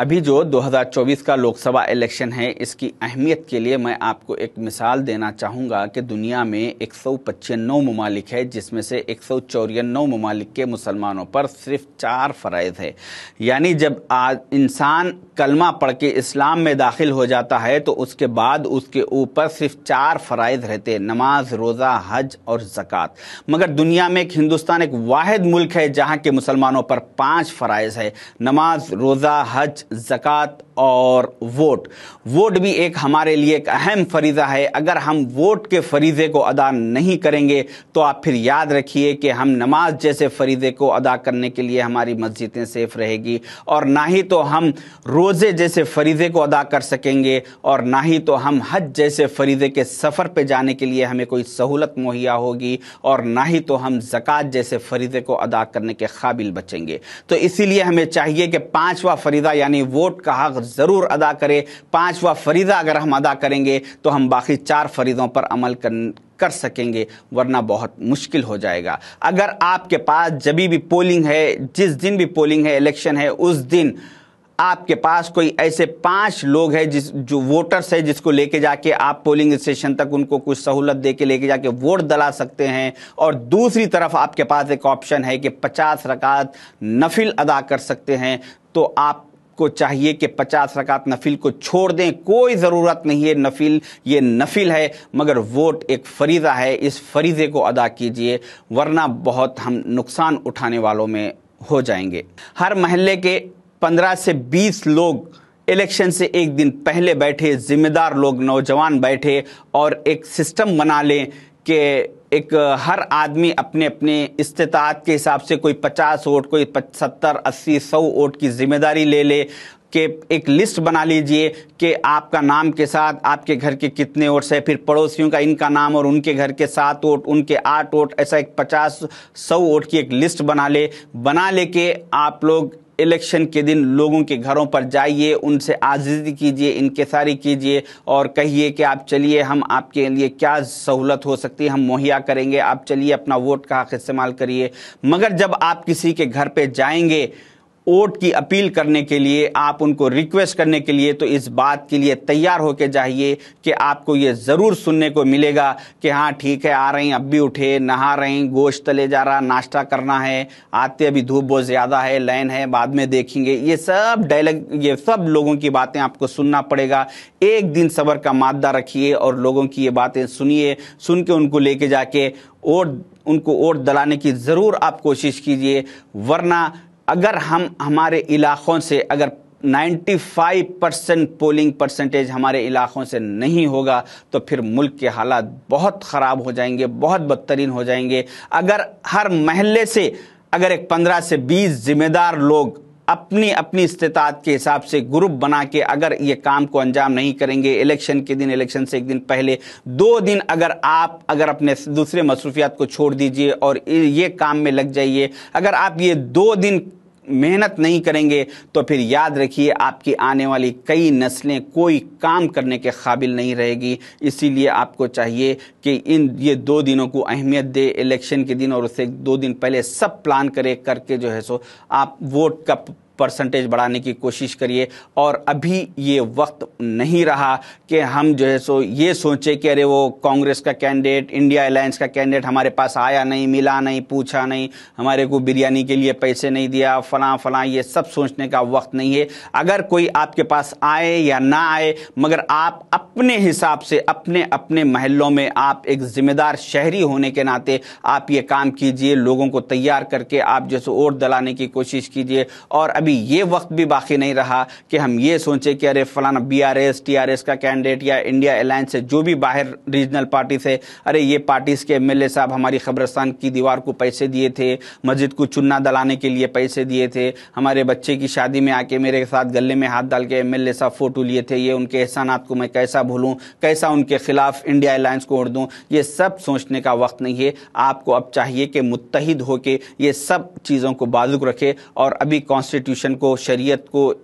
अभी जो 2024 का लोकसभा इलेक्शन है, इसकी अहमियत के लिए मैं आपको एक मिसाल देना चाहूँगा कि दुनिया में एक सौ ममालिक है, जिसमें से एक सौ ममालिक के मुसलमानों पर सिर्फ़ चार फ़रज़ है। यानी जब आज इंसान कलमा पढ़ के इस्लाम में दाखिल हो जाता है तो उसके बाद उसके ऊपर सिर्फ़ चार फ़रज़ रहते नमाज़, रोज़ा, हज और ज़क़़त। मगर दुनिया में एक हिंदुस्तान एक वाद मुल्क है, जहाँ के मुसलमानों पर पाँच फ़रज़ है, नमाज़, रोज़ा, हज ज़क़़त और वोट। वोट भी एक हमारे लिए एक अहम फरीज़ा है। अगर हम वोट के फरीज़े को अदा नहीं करेंगे तो आप फिर याद रखिए कि हम नमाज़ जैसे फरीज़े को अदा करने के लिए हमारी मस्जिदें सेफ़ रहेगी और ना ही तो हम रोज़े जैसे फरीज़े को अदा कर सकेंगे और ना ही तो हम हज जैसे फरीज़े के सफ़र पर जाने के लिए हमें कोई सहूलत मुहैया होगी और ना ही तो हम ज़क़़त जैसे फरीज़े को अदा करने के काबिल बचेंगे। तो इसीलिए हमें चाहिए कि पाँचवा फरीज़ा, यानी वोट का हक ज़रूर अदा करें। पाँचवा फरीदा अगर हम अदा करेंगे तो हम बाकी चार फरीज़ों पर अमल कर कर सकेंगे, वरना बहुत मुश्किल हो जाएगा। अगर आपके पास जब भी पोलिंग है, जिस दिन भी पोलिंग है, इलेक्शन है, उस दिन आपके पास कोई ऐसे पाँच लोग हैं, जिस, जो वोटर्स है, जिसको लेके जाके आप पोलिंग स्टेशन तक उनको कुछ सहूलत दे के लेके जाके वोट दला सकते हैं। और दूसरी तरफ़ आपके पास एक ऑप्शन है कि पचास रकात नफिल अदा कर सकते हैं तो आप को चाहिए कि पचास रकात नफिल को छोड़ दें, कोई ज़रूरत नहीं है, नफिल, ये नफिल है, मगर वोट एक फरीज़ा है, इस फरीज़े को अदा कीजिए, वरना बहुत हम नुकसान उठाने वालों में हो जाएँगे। हर महल्ले के पंद्रह से बीस लोग इलेक्शन से एक दिन पहले बैठे, जिम्मेदार लोग, नौजवान बैठे और एक सिस्टम बना लें कि एक हर आदमी अपने अपने इस्तात के हिसाब से कोई पचास वोट, कोई सत्तर, अस्सी, सौ वोट की ज़िम्मेदारी ले ले, के एक लिस्ट बना लीजिए कि आपका नाम के साथ आपके घर के कितने वोट्स है फिर पड़ोसियों का इनका नाम और उनके घर के सात वोट, उनके आठ वोट, ऐसा एक पचास, सौ वोट की एक लिस्ट बना ले। बना लेके आप लोग इलेक्शन के दिन लोगों के घरों पर जाइए, उनसे आज़ादी कीजिए इनकसारी कीजिए और कहिए कि आप चलिए, हम आपके लिए क्या सहूलत हो सकती है, हम मुहैया करेंगे, आप चलिए, अपना वोट का हक इस्तेमाल करिए। मगर जब आप किसी के घर पर जाएँगे वोट की अपील करने के लिए, आप उनको रिक्वेस्ट करने के लिए तो इस बात के लिए तैयार होकर जाइए कि आपको ये ज़रूर सुनने को मिलेगा कि हाँ ठीक है, आ रहे हैं, अब भी उठे, नहा रहे हैं, गोश्त तले जा रहा, नाश्ता करना है, आते अभी धूप बहुत ज़्यादा है, लाइन है, बाद में देखेंगे। ये सब डायलॉग ये सब लोगों की बातें आपको सुनना पड़ेगा। एक दिन सबर का मादा रखिए और लोगों की ये बातें सुनिए, सुन के उनको लेके जाके वोट उनको वोट दलाने की ज़रूर आप कोशिश कीजिए, वरना अगर हम हमारे इलाक़ों से, अगर 95 परसेंट पोलिंग परसेंटेज हमारे इलाक़ों से नहीं होगा तो फिर मुल्क के हालात बहुत ख़राब हो जाएँगे, बहुत बदतरीन हो जाएँगे। अगर हर महल्ले से, अगर एक 15 से 20 जिम्मेदार लोग अपनी अपनी इस्तात के हिसाब से ग्रुप बना के अगर ये काम को अंजाम नहीं करेंगे, इलेक्शन के दिन, इलेक्शन से एक दिन पहले, दो दिन अगर आप अगर अपने दूसरे मसरूफियात को छोड़ दीजिए और ये काम में लग जाइए, अगर आप ये दो दिन मेहनत नहीं करेंगे तो फिर याद रखिए, आपकी आने वाली कई नस्लें कोई काम करने के काबिल नहीं रहेगी। इसीलिए आपको चाहिए कि इन, ये दो दिनों को अहमियत दे, इलेक्शन के दिन और उससे दो दिन पहले सब प्लान करे, करके जो है सो आप वोट का परसेंटेज बढ़ाने की कोशिश करिए। और अभी ये वक्त नहीं रहा कि हम जो है सो ये सोचें कि अरे वो कांग्रेस का कैंडिडेट, इंडिया अलायंस का कैंडिडेट हमारे पास आया नहीं, मिला नहीं, पूछा नहीं, हमारे को बिरयानी के लिए पैसे नहीं दिया, फलां फलां, ये सब सोचने का वक्त नहीं है। अगर कोई आपके पास आए या ना आए, मगर आप अपने हिसाब से, अपने अपने महलों में आप एक जिम्मेदार शहरी होने के नाते आप ये काम कीजिए, लोगों को तैयार करके आप जैसे वोट दलाने की कोशिश कीजिए। और अभी अभी ये वक्त भी बाकी नहीं रहा कि हम ये सोचें कि अरे फलाना B R S T R S का कैंडिडेट या इंडिया अलायंस से जो भी बाहर रीजनल पार्टी से, अरे ये पार्टीज़ के एमएलए साहब हमारी खबरस्तान की दीवार को पैसे दिए थे, मस्जिद को चुन्ना दलाने के लिए पैसे दिए थे, हमारे बच्चे की शादी में आके मेरे साथ गले में हाथ डाल के एमएलए साहब फ़ोटो लिए थे, ये उनके एहसानात को मैं कैसा भूलूँ, कैसा उनके खिलाफ इंडिया अलायंस को उड़ दूँ, ये सब सोचने का वक्त नहीं है। आपको अब चाहिए कि मुतहद होके ये सब चीज़ों को बाजुक रखे और अभी कॉन्स्टिट्यूशन कॉन्स्टिट्यूशन को शरीयत को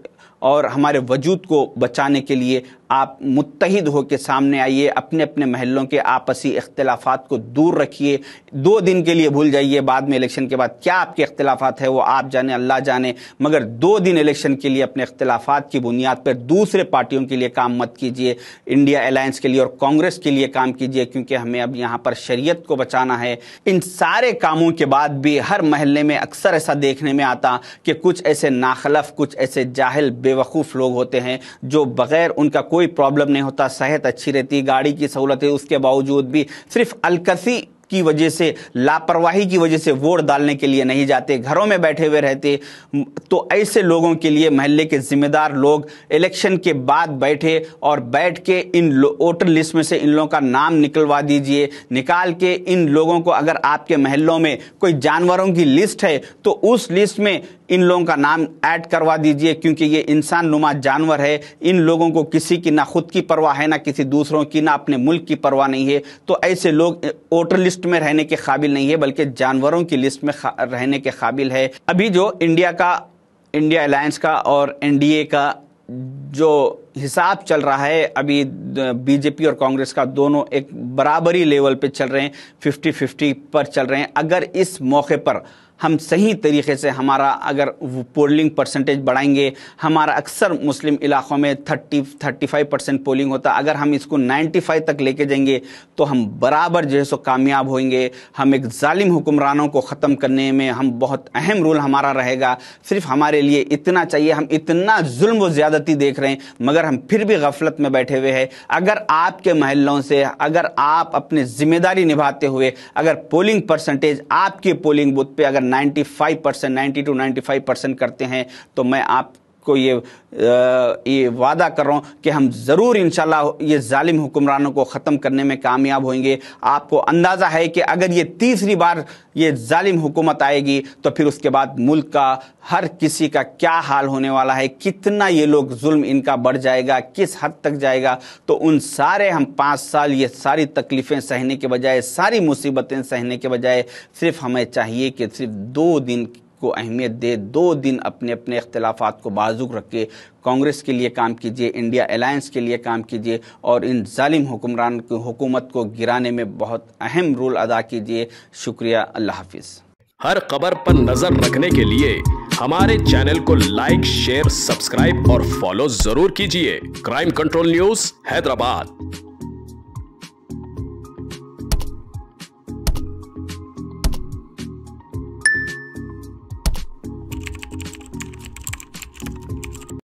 और हमारे वजूद को बचाने के लिए आप मुतहद होकर सामने आइए अपने अपने महलों के आपसी इख्तलाफात को दूर रखिए। दो दिन के लिए भूल जाइए, बाद में इलेक्शन के बाद क्या आपके इख्तलाफात है, वो आप जाने, अल्लाह जाने। मगर दो दिन इलेक्शन के लिए अपने इख्तलाफात की बुनियाद पर दूसरे पार्टियों के लिए काम मत कीजिए। इंडिया अलायंस के लिए और कांग्रेस के लिए काम कीजिए, क्योंकि हमें अब यहाँ पर शरीयत को बचाना है। इन सारे कामों के बाद भी हर महल्ले में अक्सर ऐसा देखने में आता कि कुछ ऐसे नाखलफ, कुछ ऐसे जाहिल, बेवकूफ़ लोग होते हैं, जो बगैर उनका कोई प्रॉब्लम नहीं होता, सेहत अच्छी रहती, गाड़ी की सहूलत है उसके बावजूद भी सिर्फ़ अलकसी की वजह से, लापरवाही की वजह से वोट डालने के लिए नहीं जाते, घरों में बैठे हुए रहते। तो ऐसे लोगों के लिए महल्ले के जिम्मेदार लोग इलेक्शन के बाद बैठे और बैठ के इन वोटर लिस्ट में से इन लोगों का नाम निकलवा दीजिए। निकाल के इन लोगों को अगर आपके महलों में कोई जानवरों की लिस्ट है तो उस लिस्ट में इन लोगों का नाम ऐड करवा दीजिए, क्योंकि ये इंसान नुमा जानवर है। इन लोगों को किसी की ना खुद की परवाह है, ना किसी दूसरों की, ना अपने मुल्क की परवाह नहीं है। तो ऐसे लोग, वोटर लिस्ट लिस्ट में रहने के काबिल नहीं है, बल्कि जानवरों की लिस्ट में रहने के काबिल है। अभी जो इंडिया का, इंडिया अलायंस का और एनडीए का जो हिसाब चल रहा है, अभी बीजेपी और कांग्रेस का दोनों एक बराबरी लेवल पे चल रहे हैं फिफ्टी फिफ्टी पर चल रहे हैं। अगर इस मौके पर हम सही तरीके से हमारा अगर पोलिंग परसेंटेज बढ़ाएँगे, हमारा अक्सर मुस्लिम इलाकों में thirty thirty five percent polling होता। अगर हम इसको नाइन्टी फाइव तक लेके जाएँगे तो हम बराबर जो है सो कामयाब होंगे हम एक ालिम हुक्मरानों को ख़त्म करने में हम बहुत अहम रोल हमारा रहेगा। सिर्फ़ हमारे लिए इतना चाहिए, हम इतना जुल्म व ज़्यादती देख रहे हैं, मगर हम फिर भी गफलत में बैठे हुए हैं। अगर आपके महलों से, अगर आप अपनी ज़िम्मेदारी निभाते हुए, अगर पोलिंग परसेंटेज आपके पोलिंग बूथ पर अगर 95 परसेंट नाइन्टी टू 95 परसेंट करते हैं तो मैं आप को ये ये वादा कर रहा हूँ कि हम ज़रूर इंशाल्लाह ये ालिम हुक्मरानों को ख़त्म करने में कामयाब होंगे। आपको अंदाज़ा है कि अगर ये तीसरी बार ये ालिम हुकूमत आएगी तो फिर उसके बाद मुल्क का हर किसी का क्या हाल होने वाला है, कितना ये लोग जुल्म इनका बढ़ जाएगा, किस हद तक जाएगा। तो उन सारे हम पाँच साल ये सारी तकलीफ़ें सहने के बजाय, सारी मुसीबतें सहने के बजाय सिर्फ़ हमें चाहिए कि सिर्फ़ दो दिन को अहमियत दे, दो दिन अपने अपने अख्तिलाफ़ात को बाजुक रख। के कांग्रेस के लिए काम कीजिए, इंडिया अलायंस के लिए काम कीजिए और इन जालिम हुक्मरान की, हुकूमत को गिराने में बहुत अहम रोल अदा कीजिए। शुक्रिया, अल्लाह हाफिज़। हर खबर पर नज़र रखने के लिए हमारे चैनल को लाइक, शेयर, सब्सक्राइब और फॉलो ज़रूर कीजिए। Crime control news, Hyderabad.